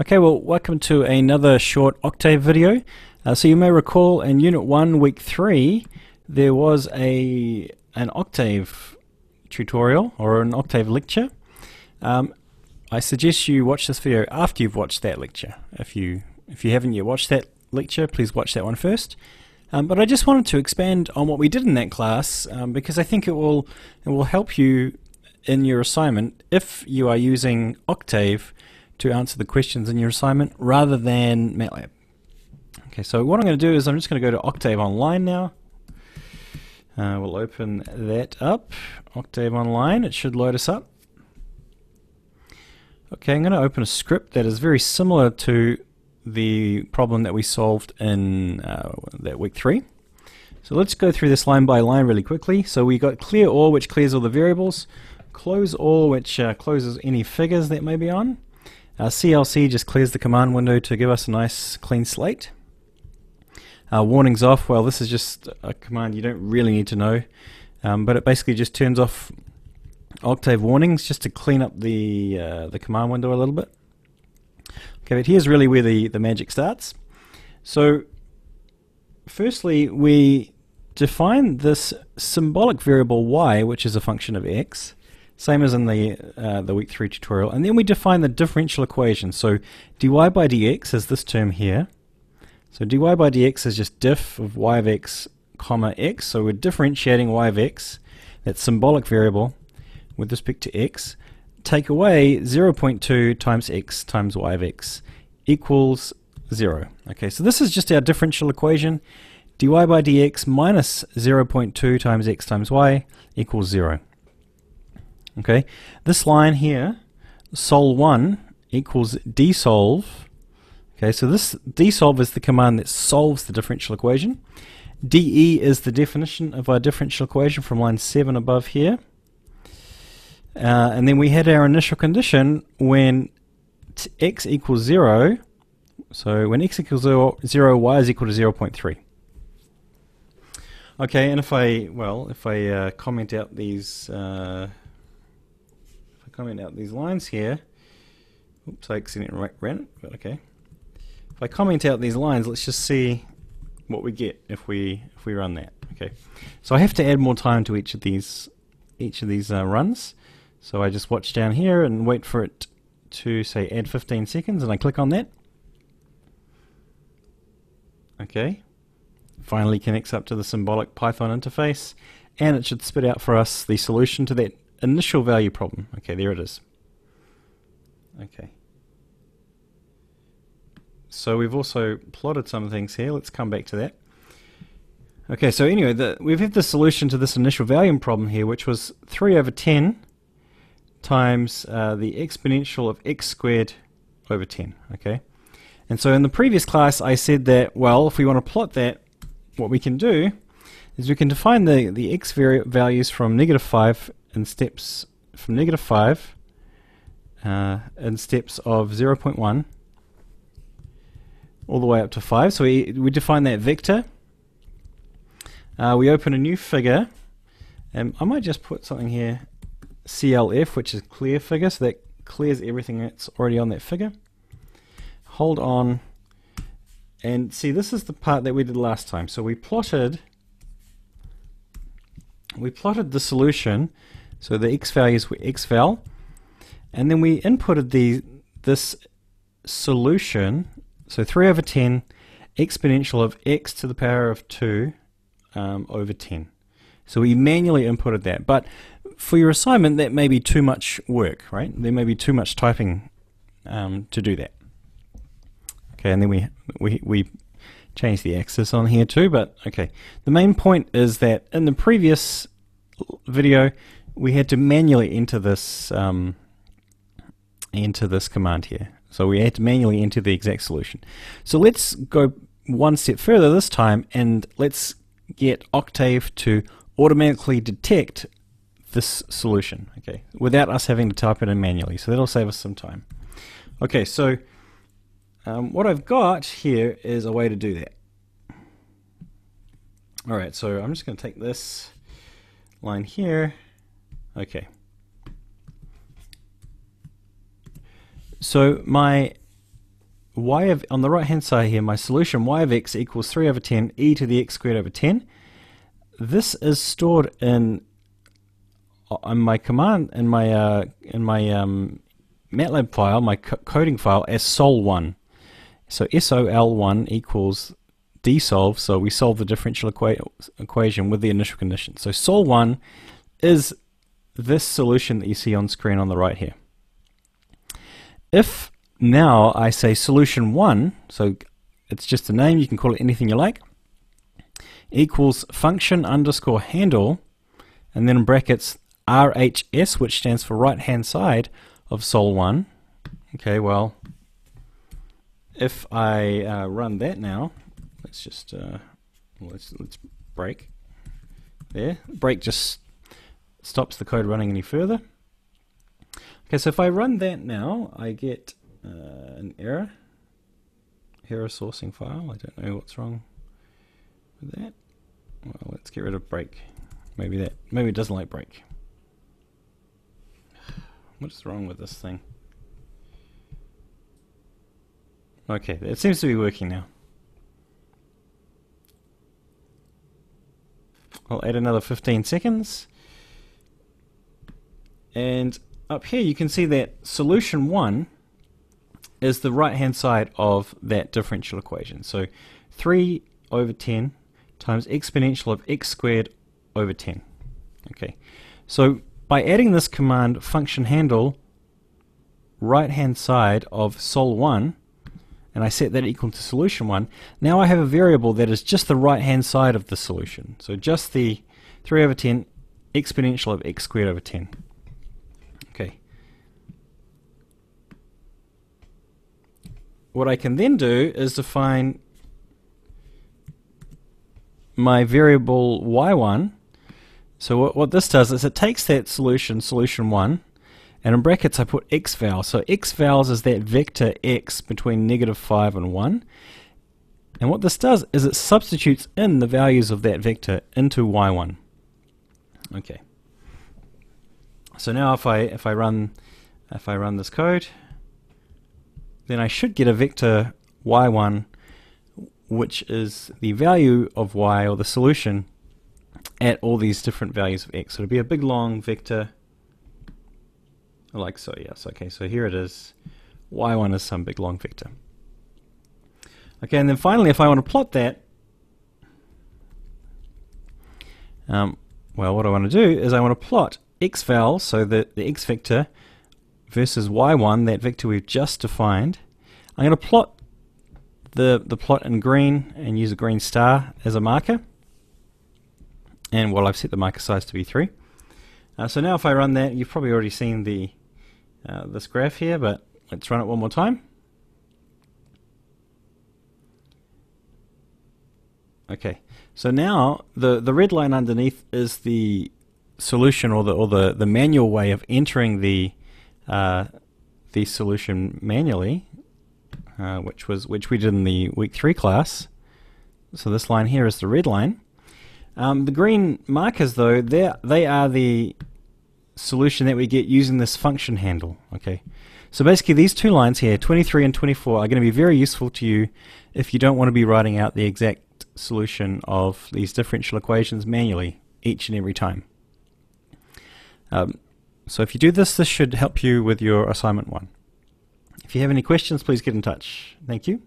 Okay, well, welcome to another short Octave video. Uh, so you may recall in Unit 1, Week 3, there was a an Octave tutorial or an Octave lecture. Um, I suggest you watch this video after you've watched that lecture. If you if you haven't yet watched that lecture, please watch that one first. Um, but I just wanted to expand on what we did in that class um, because I think it will it will help you in your assignment if you are using Octave to answer the questions in your assignment rather than MATLAB. Okay, so what I'm going to do is I'm just going to go to Octave Online now. Uh, we'll open that up. Octave Online, it should load us up. Okay, I'm going to open a script that is very similar to the problem that we solved in uh, that week three. So let's go through this line by line really quickly. So we got clear all, which clears all the variables, close all, which uh, closes any figures that may be on, uh, CLC just clears the command window to give us a nice clean slate. Uh, warnings off, well this is just a command you don't really need to know, um, but it basically just turns off Octave warnings just to clean up the, uh, the command window a little bit. Okay, but here's really where the, the magic starts. So firstly we define this symbolic variable y, which is a function of x, same as in the, uh, the week 3 tutorial. And then we define the differential equation. So dy by dx is this term here. So dy by dx is just diff of y of x comma x. So we're differentiating y of x, that symbolic variable, with respect to x. Take away 0.2 times x times y of x equals 0. Okay, so this is just our differential equation. dy by dx minus 0.2 times x times y equals 0. Okay, this line here, sol1 equals dsolve. Okay, so this dsolve is the command that solves the differential equation. de is the definition of our differential equation from line 7 above here. Uh, and then we had our initial condition when x equals 0. So when x equals 0, 0 y is equal to 0 0.3. Okay, and if I, well, if I uh, comment out these uh, comment out these lines here, oops, I accidentally ran it, but okay. If I comment out these lines, let's just see what we get if we if we run that. Okay, so I have to add more time to each of these each of these uh, runs. So I just watch down here and wait for it to say add 15 seconds, and I click on that. Okay, finally connects up to the symbolic Python interface, and it should spit out for us the solution to that initial value problem. Okay, there it is. Okay. So we've also plotted some things here. Let's come back to that. Okay, so anyway, the, we've had the solution to this initial value problem here, which was 3 over 10 times uh, the exponential of x squared over 10. Okay, and so in the previous class I said that, well, if we want to plot that, what we can do is we can define the, the x values from negative 5 in steps from negative 5 uh, in steps of 0.1 all the way up to 5. So we, we define that vector. Uh, we open a new figure. And I might just put something here, CLF, which is clear figure, so that clears everything that's already on that figure. Hold on. And see, this is the part that we did last time. So we plotted we plotted the solution so the x values were xval. And then we inputted the this solution, so 3 over 10 exponential of x to the power of 2 um, over 10. So we manually inputted that. But for your assignment, that may be too much work, right? There may be too much typing um, to do that. Okay, and then we, we, we change the axis on here too, but okay. The main point is that in the previous video, we had to manually enter this um, enter this command here. So we had to manually enter the exact solution. So let's go one step further this time and let's get Octave to automatically detect this solution, okay, without us having to type it in manually. So that'll save us some time. Okay, so um, what I've got here is a way to do that. Alright, so I'm just going to take this line here Okay. So my y of, on the right hand side here, my solution y of x equals 3 over 10 e to the x squared over 10. This is stored in, uh, in my command, in my, uh, in my um, MATLAB file, my co coding file, as sol1. So SOL1 equals dsolve, so we solve the differential equa equation with the initial condition. So sol1 is this solution that you see on screen on the right here. If now I say solution 1, so it's just a name, you can call it anything you like, equals function underscore handle, and then in brackets RHS, which stands for right hand side of sol1. Okay, well, if I uh, run that now, let's just uh, let's let's break there. Break just stops the code running any further. Okay, so if I run that now, I get uh, an error, error sourcing file. I don't know what's wrong with that. Well, let's get rid of break. Maybe that maybe it doesn't like break. What's wrong with this thing? Okay, it seems to be working now. I'll add another 15 seconds. And up here you can see that solution 1 is the right hand side of that differential equation. So 3 over 10 times exponential of x squared over 10. Okay, so by adding this command function handle right hand side of sol1 and I set that equal to solution 1, now I have a variable that is just the right hand side of the solution. So just the 3 over 10 exponential of x squared over 10. Okay. What I can then do is define my variable y1. So what, what this does is it takes that solution, solution 1, and in brackets I put x val. So x vals is that vector x between negative 5 and 1. And what this does is it substitutes in the values of that vector into y1. Okay. So now if I if I run if I run this code, then I should get a vector y1 which is the value of y or the solution at all these different values of x. So it'll be a big long vector like so, yes. Okay, so here it is. y1 is some big long vector. Okay, and then finally, if I want to plot that, um, well, what I want to do is I want to plot x val, so the, the x vector, versus y1, that vector we've just defined. I'm going to plot the, the plot in green and use a green star as a marker. And well, I've set the marker size to be 3. Uh, so now if I run that, you've probably already seen the uh, this graph here, but let's run it one more time. Okay, so now the, the red line underneath is the solution or the or the, the manual way of entering the uh, the solution manually, uh, which was which we did in the week three class. So this line here is the red line. Um, the green markers, though, they they are the solution that we get using this function handle. Okay, so basically these two lines here, 23 and 24, are going to be very useful to you if you don't want to be writing out the exact solution of these differential equations manually each and every time. Um, so if you do this, this should help you with your assignment one. If you have any questions, please get in touch. Thank you.